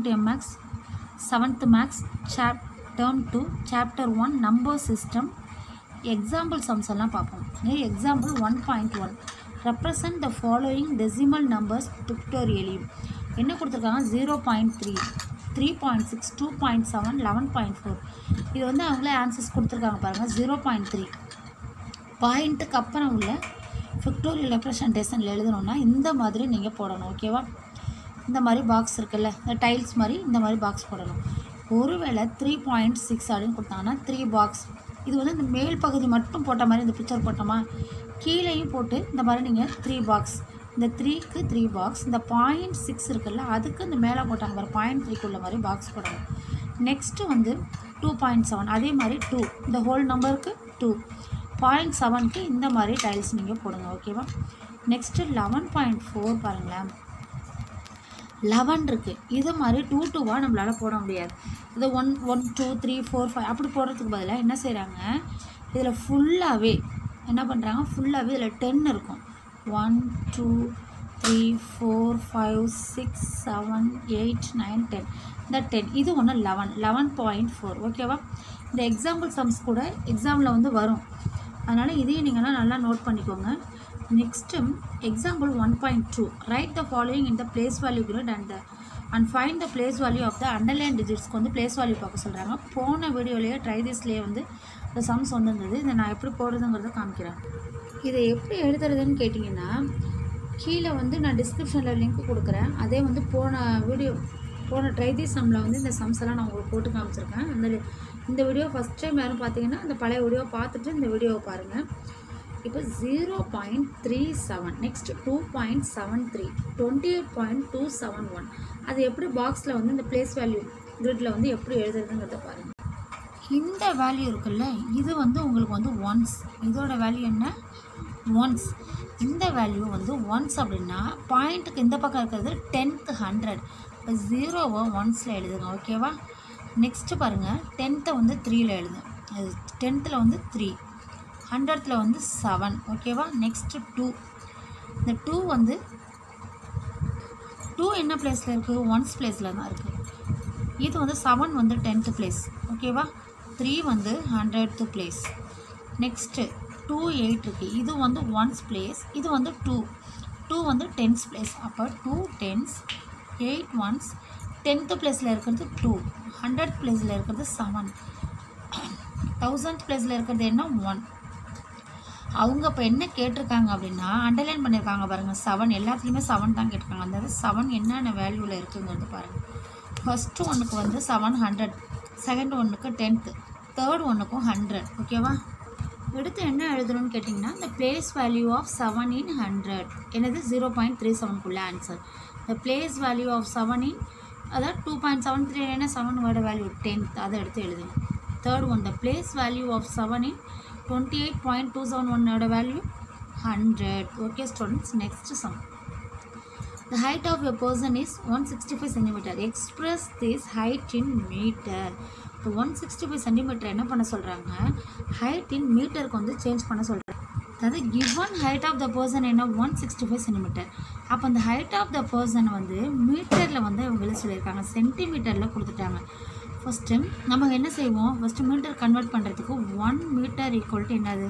Welcome M X seventh maths sub term two chapter one number system example sums எல்லாம் பார்ப்போம். Example one point one represent the following decimal numbers பிக்டோரியலியும் என்ன கொடுத்துருக்காங்க? Zero point three three point six two point seven eleven point four இது வந்து அவங்களே answers கொடுத்துருக்காங்க பாருங்கள் zero point three பாயிண்ட்டுக்கு அப்புறம் உள்ள ஃபிக்டோரியல் ரெப்ரசன்டேஷனில் எழுதணும்னா இந்த மாதிரி நீங்கள் போடணும். ஓகேவா இந்த மாதிரி பாக்ஸ் இருக்குல்ல இந்த டைல்ஸ் மாதிரி இந்த மாதிரி பாக்ஸ் போடணும். ஒருவேளை த்ரீ பாயிண்ட் சிக்ஸ் அப்படின்னு கொடுத்தாங்கன்னா த்ரீ பாக்ஸ் இது வந்து இந்த மேல் பகுதி மட்டும் போட்ட மாதிரி இந்த பிக்சர் போட்டோமா? கீழேயும் போட்டு இந்த மாதிரி நீங்கள் த்ரீ பாக்ஸ் இந்த த்ரீக்கு த்ரீ பாக்ஸ் இந்த பாயிண்ட் சிக்ஸ் இருக்குல்ல அதுக்கு இந்த மேலே போட்டாங்க பாரு பாயிண்ட் த்ரீக்குள்ள மாதிரி பாக்ஸ் போடணும். நெக்ஸ்ட்டு வந்து டூ பாயிண்ட் செவன் அதே மாதிரி டூ இந்த ஹோல் நம்பருக்கு டூ பாயிண்ட் செவனுக்கு இந்த மாதிரி டைல்ஸ் நீங்கள் போடுங்க ஓகேவா நெக்ஸ்ட்டு லெவன் பாயிண்ட் ஃபோர் பாருங்களேன். லெவன் இருக்குது இது மாதிரி டூ டூவாக நம்மளால் போட முடியாது. இது one one two three four five அப்படி போடுறதுக்கு பதிலாக என்ன செய்கிறாங்க இதில் ஃபுல்லாகவே என்ன பண்ணுறாங்க ஃபுல்லாகவே இதில் டென் இருக்கும். One two three four five six seven eight nine ten இந்த டென் இது ஒன்று லெவன் லெவன் பாயிண்ட் ஃபோர் ஓகேவா இந்த எக்ஸாம்பிள் சம்ஸ் கூட எக்ஸாமில் வந்து வரும். அதனால் இதையும் நீங்கள்லாம் நல்லா நோட் பண்ணிக்கோங்க. Next example one point two write the following in the place value chart and the and find the place value of the underline டிஜிட்ஸ்க்கு வந்து பிளேஸ் வேல்யூ பார்க்க சொல்கிறாங்க போன வீடியோலேயே ட்ரை திஸ்லேயே வந்து இந்த சம்ஸ் வந்துருந்தது இதை நான் எப்படி போடுறதுங்கிறத காமிக்கிறேன். இதை எப்படி எழுதுறதுன்னு கேட்டிங்கன்னா கீழே வந்து நான் டிஸ்கிரிப்ஷனில் லிங்க் கொடுக்குறேன். அதே வந்து போன வீடியோ போன ட்ரைதி சம்மில் வந்து இந்த சம்ஸ் எல்லாம் நான் உங்களுக்கு போட்டு காமிச்சிருக்கேன். அந்த இந்த வீடியோ ஃபஸ்ட் டைம் யாரும் பார்த்தீங்கன்னா அந்த பழைய வீடியோ பார்த்துட்டு இந்த வீடியோவை பாருங்கள் இப்போ zero point three seven next two point seven three twenty eight point two seven one அது எப்படி பாக்ஸில் வந்து இந்த பிளேஸ் வேல்யூ கிரிட்டில் வந்து எப்படி எழுதுறதுங்கிறத பாருங்கள் இந்த வேல்யூ இருக்குல்ல இது வந்து உங்களுக்கு வந்து ஒன்ஸ் இதோட வேல்யூ என்ன? ஒன்ஸ் இந்த வேல்யூ வந்து ஒன்ஸ் அப்படின்னா பாயிண்ட்டுக்கு இந்த பக்கம் இருக்கிறது டென்த்து ஹண்ட்ரட் இப்போ ஜீரோவை ஒன்ஸில் எழுதுங்க ஓகேவா நெக்ஸ்ட்டு பாருங்கள் டென்த்தை வந்து த்ரீயில் எழுதுங்க. அது டென்த்தில் வந்து த்ரீ ஹண்ட்ரத்தில் வந்து செவன் ஓகேவா நெக்ஸ்ட்டு டூ இந்த டூ வந்து டூ என்ன பிளேஸில் இருக்குது ஒன்ஸ் பிளேஸில் தான் இருக்குது இது வந்து செவன் வந்து டென்த்து பிளேஸ் ஓகேவா த்ரீ வந்து hundredth place next two eight இருக்குது இது வந்து ஒன்ஸ் பிளேஸ் இது வந்து டூ டூ வந்து டென்ஸ் பிளேஸ் அப்போ two tens eight ones tenth பிளேஸில் இருக்கிறது டூ ஹண்ட்ரட் பிளேஸில் இருக்கிறது செவன் தௌசண்ட் பிளேஸில் இருக்கிறது என்ன? ஒன் அவங்க இப்போ என்ன கேட்டிருக்காங்க அப்படின்னா அண்டர்லைன் பண்ணியிருக்காங்க பாருங்கள் செவன் எல்லாத்துலேயுமே செவன் தான் கேட்டிருக்காங்க. அந்த செவன் என்னென்ன வேல்யூவில் இருக்குங்கிறது பாருங்கள் ஃபஸ்ட்டு ஒன்றுக்கு வந்து செவன் ஹண்ட்ரட் செகண்ட் ஒன்றுக்கு டென்த்து தேர்ட் ஒன்றுக்கும் ஹண்ட்ரட் ஓகேவா எடுத்து என்ன எழுதணும்னு கேட்டிங்கன்னா இந்த place value of seven in hundred என்னது? ஜீரோ பாயிண்ட் த்ரீ செவனுக்குள்ளே ஆன்சர் இந்த place value of seven in அதாவது டூ பாயிண்ட் செவன் த்ரீ என்ன செவன் வேர்டு வேல்யூ டென்த் அதை எடுத்து எழுதுங்க. Third one the place value of seven in twenty eight point two seven ஒன்னோட value hundred okay students next sum the height of a person is one sixty five centimetre express this height in metre இப்போ one sixty five centimetre என்ன பண்ண சொல்கிறாங்க height இன் மீட்டருக்கு வந்து change பண்ண சொல்கிறாங்க அதாவது given height of the person என்ன? ஒன் சிக்ஸ்டி ஃபைவ் சென்டிமீட்டர் அப்போ அந்த ஹைட் ஆஃப் த பர்சன் வந்து மீட்டரில் வந்து இவங்க சொல்லியிருக்காங்க? சென்டிமீட்டரில் கொடுத்துட்டாங்க. ஃபஸ்ட்டு நம்ம என்ன செய்வோம்? ஃபஸ்ட்டு மீட்டர் கன்வெர்ட் பண்ணுறதுக்கு ஒன் மீட்டர் ஈக்குவல் டு என்னது?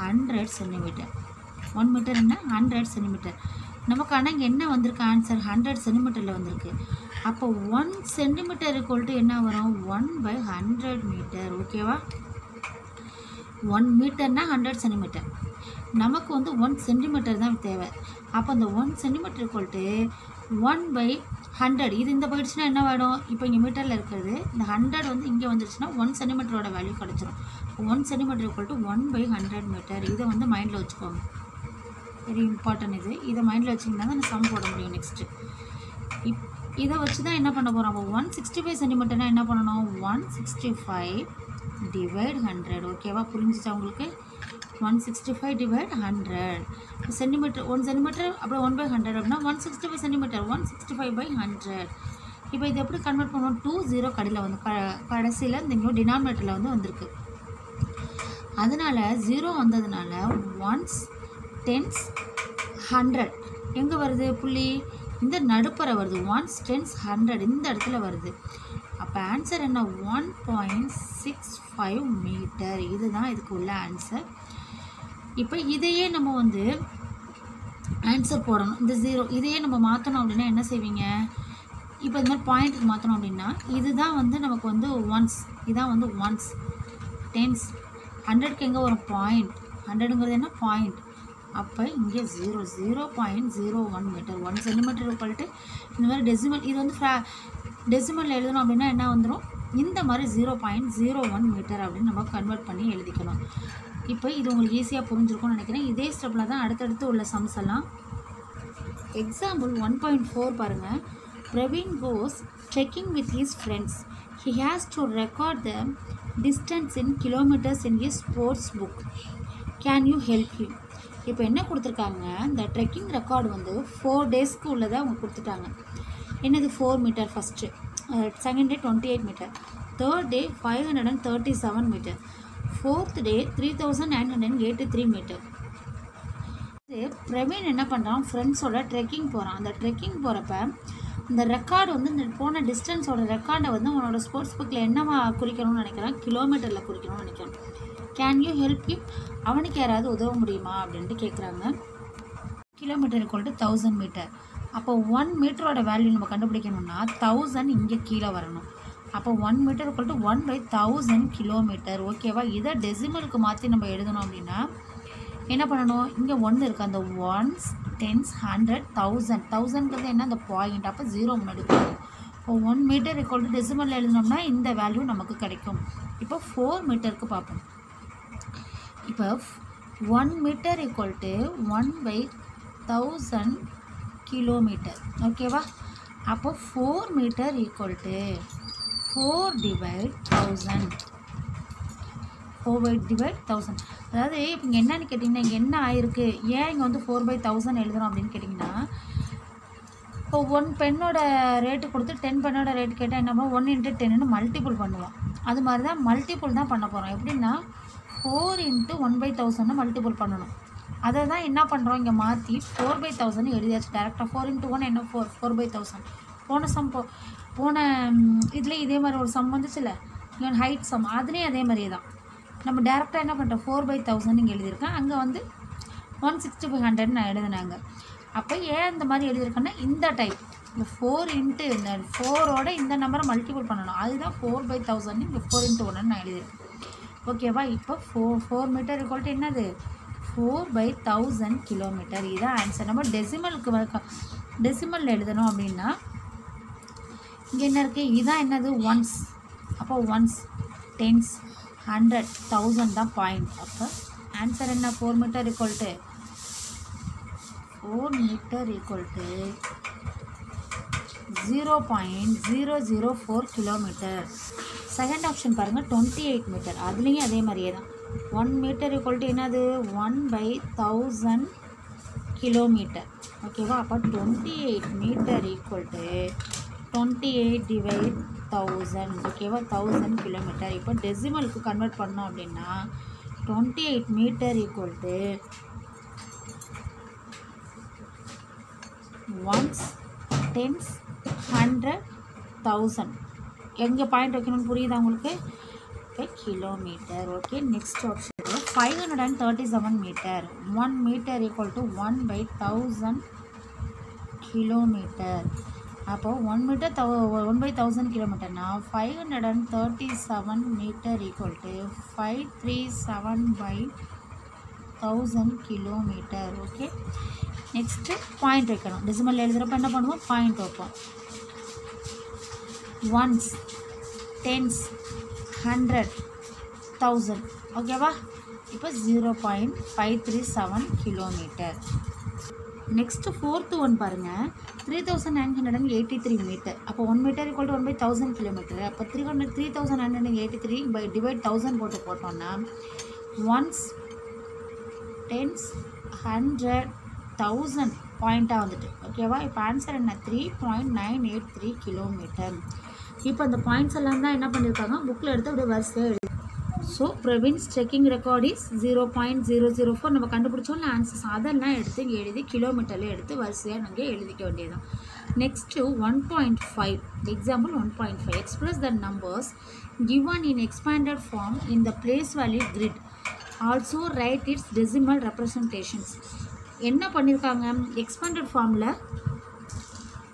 ஹண்ட்ரட் சென்டிமீட்டர் ஒன் மீட்டர் என்ன? ஹண்ட்ரட் சென்டிமீட்டர் நமக்கு ஆனால் இங்கே என்ன வந்திருக்கு? ஆன்சர் ஹண்ட்ரட் சென்டிமீட்டரில் வந்திருக்கு. அப்போ ஒன் சென்டிமீட்டர் ஈக்குவல் டு என்ன வரும்? ஒன் பை ஹண்ட்ரட் மீட்டர் ஓகேவா ஒன் மீட்டர்னா ஹண்ட்ரட் சென்டிமீட்டர் நமக்கு வந்து ஒன் சென்டிமீட்டர் தான் தேவை. அப்போ அந்த one centimetre equal to one by hundred இது இந்த போயிடுச்சுன்னா என்ன வேணும் இப்போ இங்கே மீட்டரில் இருக்கிறது இந்த ஹண்ட்ரட் வந்து இங்கே வந்துருச்சுன்னா ஒன் சென்டிமீட்டரோட வேல்யூ கிடச்சிரும். One centimetre equal to one by hundred metre இதை வந்து மைண்டில் வச்சுக்கோங்க. வெரி இம்பார்ட்டன்ட் இது. இதை மைண்டில் வச்சிங்கன்னா தான் சம் போட முடியும் நெக்ஸ்ட்டு இப் இதை வச்சு தான் என்ன பண்ண போகிறோம் அப்போ ஒன் சிக்ஸ்டி ஃபைவ் சென்டிமீட்டர்னால் என்ன பண்ணணும்? One sixty five divide hundred ஓகேவா புரிஞ்சிச்சா உங்களுக்கு? One sixty five divide hundred centimetre one centimetre அப்புறம் ஒன் பை ஹண்ட்ரட் அப்படின்னா one sixty five centimetre one sixty five by hundred இப்போ இது எப்படி கன்வெர்ட் பண்ணுவோம் டூ ஜீரோ கடையில் வந்து க கடைசியில் இந்த இங்கே டினாமினேட்டரில் வந்து வந்திருக்கு. அதனால் ஜீரோ வந்ததுனால ஒன்ஸ் டென்ஸ் ஹண்ட்ரட் எங்கே வருது புள்ளி? இந்த நடுப்பறை வருது. ஒன்ஸ் டென்ஸ் ஹண்ட்ரட் இந்த இடத்துல வருது. அப்போ ஆன்சர் என்ன? One point six five metre இதுதான் இதுக்கு உள்ள ஆன்சர் இப்போ இதையே நம்ம வந்து ஆன்சர் போடணும். இந்த ஜீரோ இதையே நம்ம மாற்றணும் அப்படின்னா என்ன செய்வீங்க? இப்போ இந்த மாதிரி பாயிண்ட்டுக்கு மாற்றணும் அப்படின்னா இதுதான் வந்து நமக்கு வந்து ஒன்ஸ் இதான் வந்து ஒன்ஸ் டென்ஸ் ஹண்ட்ரட்க்கு எங்கே வரும்? பாயிண்ட் ஹண்ட்ரடுங்கிறது என்ன? பாயிண்ட் அப்போ இங்கே zero zero point zero one metre one centimetre பல்ட்டு இந்த மாதிரி டெசிமல் இது வந்து ஃப்ரா டெசிமலில் எழுதணும் அப்படின்னா என்ன வந்துடும் இந்த மாதிரி zero point zero one metre அப்படின்னு நம்ம கன்வெர்ட் பண்ணி எழுதிக்கணும். இப்போ இது உங்களுக்கு ஈஸியாக புரிஞ்சிருக்கும்னு நினைக்கிறேன். இதே ஸ்டெப்பில் தான் அடுத்தடுத்து உள்ள சம்ஸ் எல்லாம். எக்ஸாம்பிள் ஒன் பாயிண்ட் ஃபோர் பாருங்கள் Praveen goes trekking with his friends he has to record the distance in kilometres in his sports book can you help you இப்போ என்ன கொடுத்துருக்காங்க? இந்த ட்ரெக்கிங் ரெக்கார்டு வந்து ஃபோர் டேஸ்க்கு உள்ளதை அவங்க கொடுத்துட்டாங்க. என்னது four metre first second day twenty eight metre third day five hundred and thirty seven metre fourth day three thousand nine hundred and eighty three metre இது பிரவீன் என்ன பண்ணுறான் ஃப்ரெண்ட்ஸோட ட்ரெக்கிங் போகிறான் அந்த ட்ரெக்கிங் போகிறப்ப இந்த ரெக்கார்டு வந்து இந்த போன டிஸ்டன்ஸோட ரெக்கார்டை வந்து உன்னோட ஸ்போர்ட்ஸ் புக்கில் என்னவா குறிக்கணும்னு நினைக்கிறான்? கிலோமீட்டரில் குறிக்கணும்னு நினைக்கிறான். கேன் யூ ஹெல்ப் யூ அவனுக்கு யாராவது உதவ முடியுமா? அப்படின்ட்டு கேட்குறாங்க kilometre equal to thousand metre அப்போ ஒன் மீட்டரோட வேல்யூ நம்ம கண்டுபிடிக்கணும்னா தௌசண்ட் இங்கே கீழே வரணும். அப்போ one metre equal to one by thousand kilometre ஓகேவா இதை டெசிமலுக்கு மாற்றி நம்ம எழுதணும் அப்படின்னா என்ன பண்ணணும்? இங்கே ஒன்று இருக்குது அந்த ஒன்ஸ் டென்ஸ் ஹண்ட்ரட் தௌசண்ட் தௌசண்ட்ங்கிறது என்ன? அந்த பாயிண்ட் அப்போ ஜீரோ முன்னாடி போகும் இப்போ ஒன் மீட்டர் ஈக்குவல் டு டெசிமலில் எழுதினோம்னா இந்த வேல்யூ நமக்கு கிடைக்கும். இப்போ ஃபோர் மீட்டருக்கு பார்ப்போம். இப்போ one metre equal to one by thousand kilometre ஓகேவா அப்போ four metre equal to four divide thousand four by divide thousand அதாவது இப்போ இங்கே என்னன்னு கேட்டிங்கன்னா இங்கே என்ன ஆயிருக்கு? ஏன் இங்கே வந்து ஃபோர் பை தௌசண்ட் எழுதுறோம் அப்படின்னு கேட்டிங்கன்னா இப்போ ஒன் பெண்ணோட ரேட்டு கொடுத்து டென் பெண்ணோட ரேட் கேட்டால் என்ன பண்ணுவோம் ஒன் இன்ட்டு டென்னு மல்டிபிள் பண்ணுவோம். அது மாதிரி தான் மல்டிபிள் தான் பண்ண போகிறோம் எப்படின்னா ஃபோர் இன்ட்டு ஒன் பை தௌசண்ட்னு மல்டிபிள் பண்ணணும். அதை தான் என்ன பண்ணுறோம் இங்கே மாற்றி ஃபோர் பை தௌசண்ட் எழுதியாச்சு. டேரெக்டாக ஃபோர் இன்ட்டு ஒன் என்ன ஃபோர் ஃபோர் பை தௌசண்ட் போன சம் போ போன இதுலேயும் இதே மாதிரி ஒரு சம் வந்துச்சுல்ல ஈவன் ஹைட் சம் அதுலேயும் அதே மாதிரியே தான். நம்ம டேரெக்டாக என்ன பண்ணுறோம் ஃபோர் பை தௌசண்ட் இங்கே எழுதியிருக்கேன் அங்கே வந்து ஒன் சிக்ஸ்டி ஃபைவ் ஹண்ட்ரட் நான் எழுதினாங்க. அப்போ ஏன் இந்த மாதிரி எழுதியிருக்கேன்னா இந்த டைப் இந்த ஃபோர் இன்ட்டு இந்த ஃபோரோட இந்த நம்பரை மல்டிபிள் பண்ணணும். அதுதான் ஃபோர் பை தௌசண்ட் இங்கே ஃபோர் இன்ட்டு ஒன்னு நான் எழுதியிருக்கேன். ஓகேவா இப்போ ஃபோர் ஃபோர் மீட்டர் ஈக்குவல் என்னது? ஃபோர் பை தௌசண்ட் கிலோமீட்டர் இதுதான் ஆன்சர் நம்ம டெசிமலுக்கு டெசிமலில் எழுதணும் அப்படின்னா இங்கே என்ன இருக்குது இதுதான் என்னது? ஒன்ஸ் அப்போ ஒன்ஸ் டென்ஸ் ஹண்ட்ரட் தௌசண்ட் தான் பாயிண்ட் அப்போ ஆன்சர் என்ன? Four metre equal to four metre equal to zero point zero zero four kilometre second option பாருங்கள் டுவெண்ட்டி எயிட் மீட்டர் அதுலேயும் அதே மாதிரியே தான். ஒன் மீட்டர் ஈக்குவல் டு என்னது ஒன் பை தௌசண்ட் கிலோமீட்டர் ஓகேவா அப்போ twenty eight metre equal to twenty eight divide thousand ஓகேவா thousand kilometre இப்போ டெசிமலுக்கு கன்வெர்ட் பண்ணோம் அப்படின்னா twenty eight metre equal to ones tens hundred thousand எங்கே பாயிண்ட் வைக்கணும்னு புரியுதா உங்களுக்கு? Okay kilometre okay next option five hundred and thirty seven metre one metre equal to one by thousand kilometre அப்போ one metre thou one by thousand கிலோமீட்டர்னா five hundred and thirty seven metre equal to five three seven by thousand kilometre okay next point வைக்கணும். Decimal எழுதுகிறப்ப என்ன பண்ணுவோம்? Point வைப்போம். Once tens hundred thousand ஓகேவா இப்போ zero point five three seven kilometre next fourth one பாருங்கள் three thousand nine hundred and eighty three metre அப்போ one metre equal to one by thousand kilometre அப்போ three hundred three thousand nine hundred eighty three by divide thousand போட்டு போட்டோம்னா once tens hundred thousand பாயிண்ட்டாக வந்துட்டு. ஓகேவா இப்போ answer என்ன? Three point nine eight three kilometre இப்போ அந்த பாயிண்ட்ஸ் எல்லாம் தான் என்ன பண்ணியிருக்காங்க புக்கில் எடுத்து அப்படியே வரிசையாக எழுதி. So Praveen's checking record is zero point zero zero four நம்ம கண்டுபிடிச்சோம்ல ஆன்சர்ஸ் அதெல்லாம் எடுத்து இங்கே எழுதி கிலோமீட்டரில் எடுத்து வரிசையாக நாங்கள் எழுதிக்க வேண்டியதுதான். Next one point five example one point five express the numbers given in expanded form in the place value grid also write its decimal representations என்ன பண்ணியிருக்காங்க எக்ஸ்பேண்டட் ஃபார்மில்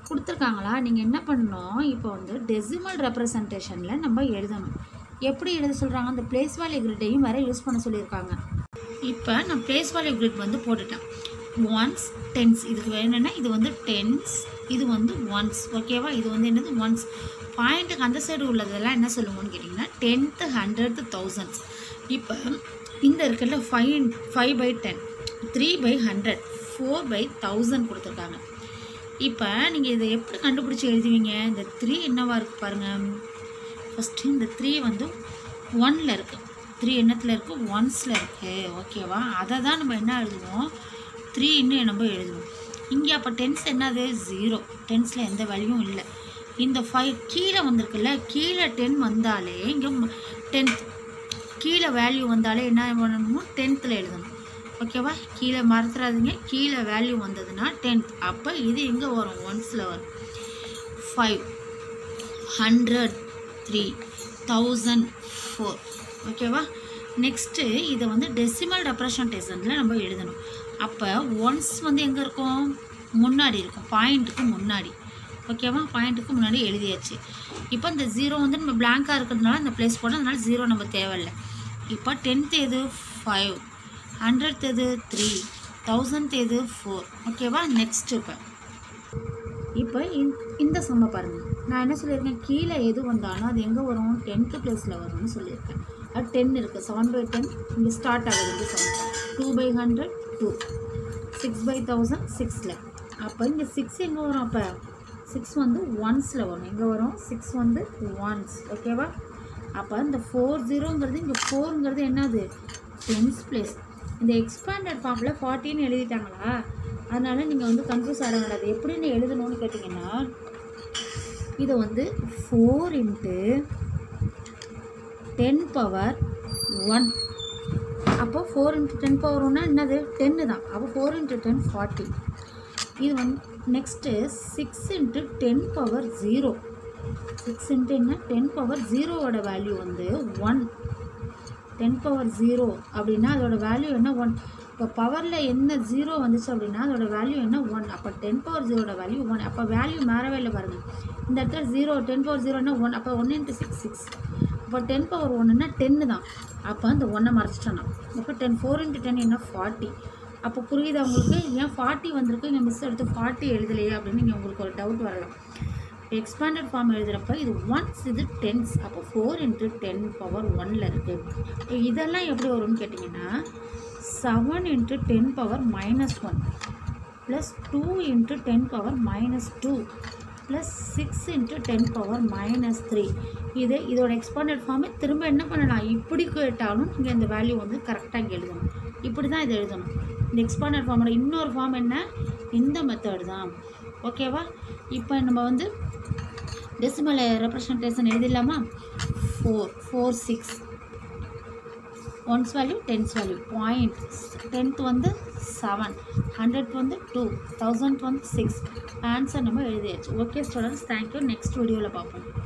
கொடுத்துருக்காங்களா? நீங்கள் என்ன பண்ணணும்? இப்போ வந்து டெசிமல் ரெப்ரசன்டேஷனில் நம்ம எழுதணும். எப்படி எழுத சொல்கிறாங்க அந்த பிளேஸ் வேல்யூ கிரிட்டையும் வேறு யூஸ் பண்ண சொல்லியிருக்காங்க. இப்போ நான் பிளேஸ் வேல்யூ கிரிட் வந்து போட்டுட்டேன். ஒன்ஸ் டென்ஸ் இதுக்கு வேணும்னா இது வந்து டென்ஸ் இது வந்து ஒன்ஸ் ஓகேவா இது வந்து என்னது? ஒன்ஸ் பாயிண்ட்டுக்கு அந்த சைடு உள்ளதெல்லாம் என்ன சொல்லுவோம்னு கேட்டிங்கன்னா டென்த்து ஹண்ட்ரட் தௌசண்ட்ஸ் இப்போ இந்த இருக்குல்ல five five by ten three by hundred four by thousand கொடுத்துருக்காங்க. இப்போ நீங்கள் இதை எப்படி கண்டுபிடிச்சி எழுதுவீங்க? இந்த த்ரீ என்னவாக இருக்குது பாருங்கள் ஃபஸ்ட்டு இந்த த்ரீ வந்து ஒனில் இருக்குது த்ரீ எண்ணத்தில் இருக்குது ஒன்ஸில் இருக்குது ஓகேவா அதை தான் நம்ம என்ன எழுதுவோம்? த்ரீ இன்னும் நம்ம எழுதுவோம். இங்கே அப்போ டென்ஸ் என்னது? ஜீரோ டென்ஸில் எந்த வேல்யூவும் இல்லை. இந்த ஃபைவ் கீழே வந்திருக்குல்ல? கீழே டென் வந்தாலே இங்கே டென்த் கீழே வேல்யூ வந்தாலே என்ன பண்ணணும் டென்த்தில் எழுதணும். ஓகேவா? கீழே மறந்துடாதீங்க கீழே வேல்யூ வந்ததுன்னா டென்த் அப்போ இது எங்கே வரும்? ஒன்ஸில் வரும். Five hundred three thousand four ஓகேவா? நெக்ஸ்ட்டு இதை வந்து டெசிமல் ரெப்ரசன்டேஷனில் நம்ம எழுதணும். அப்போ ஒன்ஸ் வந்து எங்கே இருக்கும்? முன்னாடி இருக்கும். பாயிண்ட்டுக்கு முன்னாடி. ஓகேவா? பாயிண்ட்டுக்கு முன்னாடி எழுதியாச்சு. இப்போ இந்த ஜீரோ வந்து நம்ம பிளாங்காக இருக்கிறதுனால இந்த ப்ளேஸ் போட்டோம் அதனால ஜீரோ நம்ம தேவையில்லை. இப்போ டென்த் எது? ஃபைவ் ஹண்ட்ரட் எது த்ரீ தௌசண்ட் எது ஃபோர் ஓகேவா நெக்ஸ்ட் இப்போ. இப்போ இந்த சம்மை பாருங்கள் நான் என்ன சொல்லியிருக்கேன்? கீழே எது வந்தாலும் அது எங்கே வரும்? டென்த்து ப்ளேஸில் வரும்னு சொல்லியிருக்கேன். அது டென் இருக்குது செவன் பை டென் இங்கே ஸ்டார்ட் ஆகுது seven two by hundred two six by thousand சிக்ஸில் அப்போ இங்கே சிக்ஸ் எங்கே வரும் அப்போ? சிக்ஸ் வந்து ஒன்ஸில் வரும். எங்கே வரும்? சிக்ஸ் வந்து ஒன்ஸ் ஓகேவா அப்போ இந்த ஃபோர் ஜீரோங்கிறது இங்கே ஃபோருங்கிறது என்னது? டென்ஸ் ப்ளேஸ் இந்த எக்ஸ்பேண்டட் ஃபார்மில் ஃபார்ட்டின்னு எழுதிட்டாங்களா? அதனால் நீங்கள் வந்து கன்ஃபியூஸ் ஆக வேண்டாது எப்படின்னு எழுதணும்னு கேட்டிங்கன்னா இதை வந்து four into ten power one அப்போ ஃபோர் இன்ட்டு டென் பவர் ஒன்னா என்னது? டென்னு தான். அப்போ ஃபோர் இன்ட்டு டென் ஃபார்ட்டி இது வந்து next six into ten power zero six into என்ன? டென் பவர் ஜீரோவோட வேல்யூ வந்து ஒன் டென் பவர் ஜீரோ அப்படின்னா அதோட வேல்யூ என்ன? ஒன் இப்போ பவரில் என்ன ஜீரோ வந்துச்சு அப்படின்னா அதோட வேல்யூ என்ன? ஒன் அப்போ டென் பவர் ஜீரோட வேல்யூ ஒன் அப்போ வேல்யூ மாறவே இல்லை பாருங்கள் இந்த இடத்துல ஜீரோ டென் பவர் ஜீரோனா ஒன் அப்போ ஒன் இன்ட்டு சிக்ஸ் சிக்ஸ் இப்போ டென் பவர் ஒன்றுனா டென்னு தான். அப்போ அந்த ஒன்றை மறைச்சிட்டோம் இப்போ டென் ஃபோர் இன்ட்டு டென் என்ன? ஃபார்ட்டி அப்போ புரியுதா உங்களுக்கு? ஏன் ஃபார்ட்டி வந்திருக்கு? இங்கே மிஸ் எடுத்து ஃபார்ட்டி எழுதலையே அப்படின்னு இங்கே உங்களுக்கு ஒரு டவுட் வரலாம். எக்ஸ்பேண்டட் ஃபார்ம் எழுதுகிறப்ப இது ஒன்ஸ் இது டென்ஸ் அப்போ ஃபோர் இன்ட்டு டென் பவர் ஒனில் இருக்குது இதெல்லாம் எப்படி வரும்னு கேட்டிங்கன்னா seven into ten power minus one plus two into ten power minus two plus six into ten power minus three இது இதோட எக்ஸ்பாண்டட் ஃபார்மை திரும்ப என்ன பண்ணலாம்? இப்படி கேட்டாலும் இங்கே இந்த வேல்யூ வந்து கரெக்டாக இங்கே எழுதணும். இப்படி தான் இதை எழுதணும். இந்த எக்ஸ்பாண்டட் ஃபார்மோட இன்னொரு ஃபார்ம் என்ன? இந்த மெத்தட் தான். ஓகேவா இப்போ நம்ம வந்து decimal representation எழுதிடலாமா? Four four six ones value tens value point tenth வந்து செவன் ஹண்ட்ரட் வந்து டூ தௌசண்ட் வந்து சிக்ஸ் ஆன்சர் நம்ம எழுதியாச்சு. ஓகே ஸ்டூடெண்ட்ஸ் தேங்க்யூ நெக்ஸ்ட் வீடியோவில் பார்ப்போம்.